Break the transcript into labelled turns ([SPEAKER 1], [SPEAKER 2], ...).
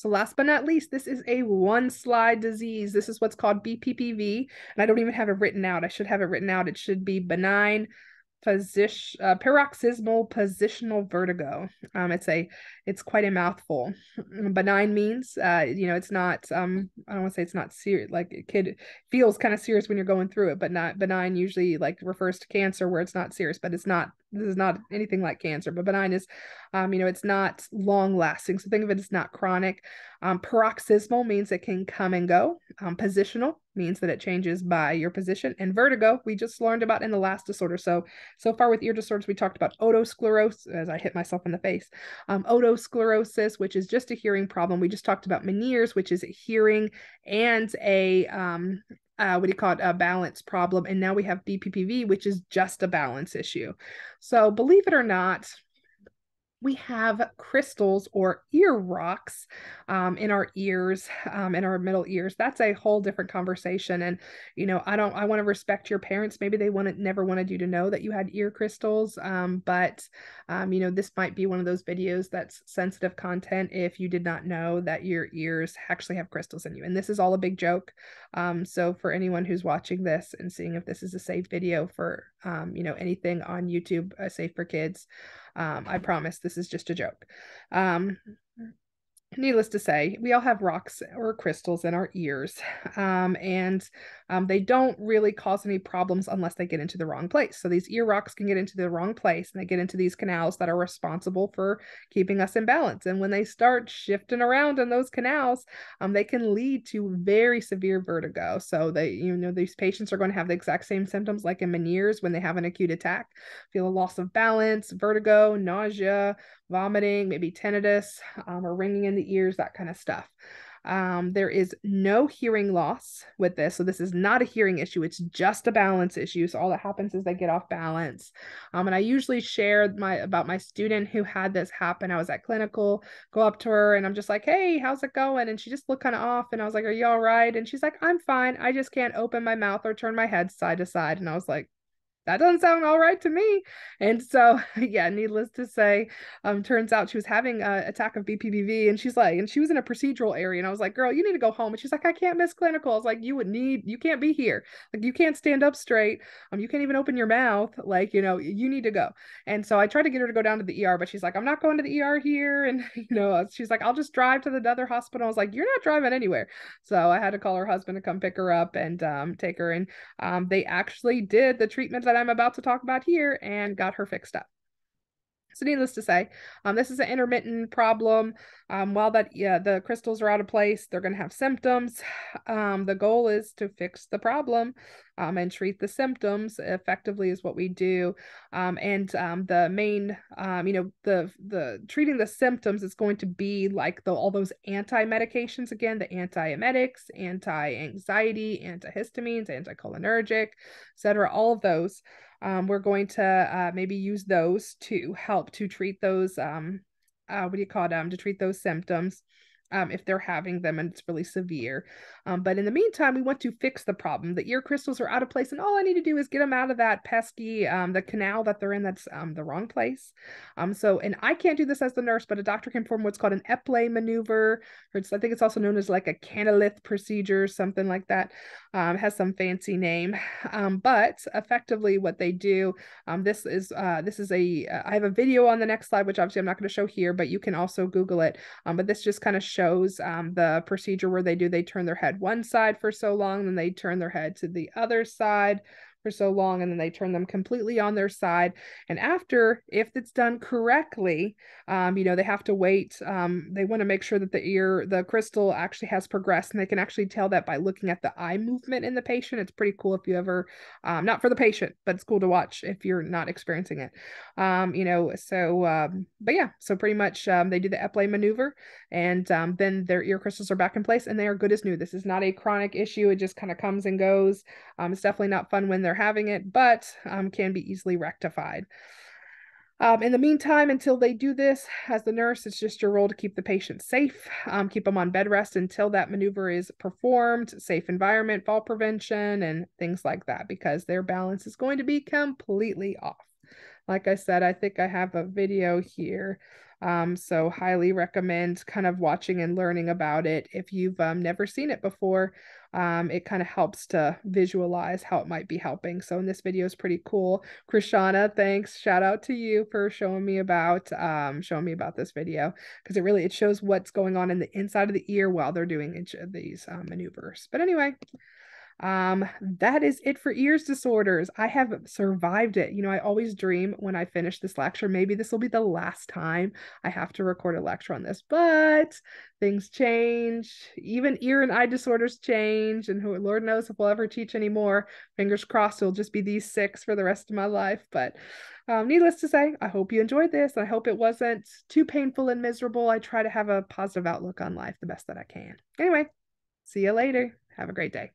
[SPEAKER 1] So last but not least, this is a one slide disease. This is what's called BPPV. And I don't even have it written out. I should have it written out. It should be benign position uh, paroxysmal positional vertigo um it's a it's quite a mouthful benign means uh you know it's not um i don't want to say it's not serious like a kid feels kind of serious when you're going through it but not benign usually like refers to cancer where it's not serious but it's not this is not anything like cancer but benign is um you know it's not long lasting so think of it as not chronic. Um, paroxysmal means it can come and go. Um, positional means that it changes by your position. And vertigo we just learned about in the last disorder. So so far with ear disorders we talked about otosclerosis as i hit myself in the face. Um, otosclerosis which is just a hearing problem. We just talked about meniere's which is a hearing and a um, uh, what do you call it, a balance problem. And now we have BPPV, which is just a balance issue. So believe it or not, we have crystals or ear rocks um, in our ears, um, in our middle ears. That's a whole different conversation. And, you know, I don't, I want to respect your parents. Maybe they wanted, never wanted you to know that you had ear crystals. Um, but, um, you know, this might be one of those videos that's sensitive content if you did not know that your ears actually have crystals in you. And this is all a big joke. Um, so for anyone who's watching this and seeing if this is a safe video for, um, you know, anything on YouTube, uh, safe for kids, um, I promise this is just a joke. Um, needless to say, we all have rocks or crystals in our ears, um, and um, they don't really cause any problems unless they get into the wrong place. So these ear rocks can get into the wrong place, and they get into these canals that are responsible for keeping us in balance. And when they start shifting around in those canals, um, they can lead to very severe vertigo. So they, you know, these patients are going to have the exact same symptoms like in Meniere's when they have an acute attack, feel a loss of balance, vertigo, nausea, vomiting, maybe tinnitus um, or ringing in the ears, that kind of stuff. Um, there is no hearing loss with this. So this is not a hearing issue. It's just a balance issue. So all that happens is they get off balance. Um, and I usually share my about my student who had this happen. I was at clinical, go up to her and I'm just like, hey, how's it going? And she just looked kind of off. And I was like, are you all right? And she's like, I'm fine. I just can't open my mouth or turn my head side to side. And I was like, that doesn't sound all right to me. And so, yeah, needless to say, um, turns out she was having an attack of BPPV and she's like, and she was in a procedural area. And I was like, girl, you need to go home. And she's like, I can't miss clinical. I was like, you would need, you can't be here. Like, you can't stand up straight. Um, you can't even open your mouth. Like, you know, you need to go. And so I tried to get her to go down to the ER, but she's like, I'm not going to the ER here. And, you know, she's like, I'll just drive to the other hospital. I was like, you're not driving anywhere. So I had to call her husband to come pick her up and um, take her. And um, they actually did the treatment that I'm about to talk about here and got her fixed up. So needless to say, um, this is an intermittent problem. Um, while that yeah, the crystals are out of place, they're going to have symptoms. Um, the goal is to fix the problem um, and treat the symptoms effectively is what we do. Um, and um, the main, um, you know, the the treating the symptoms is going to be like the all those anti medications again, the antiemetics, anti anxiety, antihistamines, anticholinergic, etc. All of those um, we're going to uh, maybe use those to help to treat those um, uh, what do you call them to treat those symptoms um, if they're having them and it's really severe. Um, but in the meantime, we want to fix the problem. The ear crystals are out of place, and all I need to do is get them out of that pesky um, the canal that they're in. That's um, the wrong place. Um, so, and I can't do this as the nurse, but a doctor can perform what's called an Epley maneuver, or I think it's also known as like a canalith procedure, something like that. Um, has some fancy name, but effectively what they do. This is uh, this is a uh, I have a video on the next slide, which obviously I'm not going to show here, but you can also Google it. But this just kind of shows um, the procedure where they do they turn their head one side for so long, then they turn their head to the other side for so long and then they turn them completely on their side. And after if it's done correctly um, you know they have to wait um, they want to make sure that the ear the crystal actually has progressed and they can actually tell that by looking at the eye movement in the patient. It's pretty cool if you ever um, not for the patient but it's cool to watch if you're not experiencing it. Um, you know so um, but yeah so pretty much um, they do the Epley maneuver and then their ear crystals are back in place and they are good as new. This is not a chronic issue. It just kind of comes and goes. It's definitely not fun when they're they're having it, but um, can be easily rectified. Um, in the meantime, until they do this, as the nurse, it's just your role to keep the patient safe, um, keep them on bed rest until that maneuver is performed, safe environment, fall prevention, and things like that, because their balance is going to be completely off. Like I said, I think I have a video here Um, so highly recommend kind of watching and learning about it if you've um, never seen it before. Um, it kind of helps to visualize how it might be helping. So, in this video is pretty cool. Krishana, thanks. Shout out to you for showing me about um, showing me about this video because it really it shows what's going on in the inside of the ear while they're doing each of these um, maneuvers. But anyway, um, that is it for ears disorders. I have survived it. You know, I always dream when I finish this lecture, maybe this will be the last time I have to record a lecture on this, but things change. Even ear and eye disorders change, and who Lord knows if we'll ever teach anymore. Fingers crossed, it'll just be these six for the rest of my life. But um, needless to say, I hope you enjoyed this. I hope it wasn't too painful and miserable. I try to have a positive outlook on life the best that I can. Anyway, see you later. Have a great day.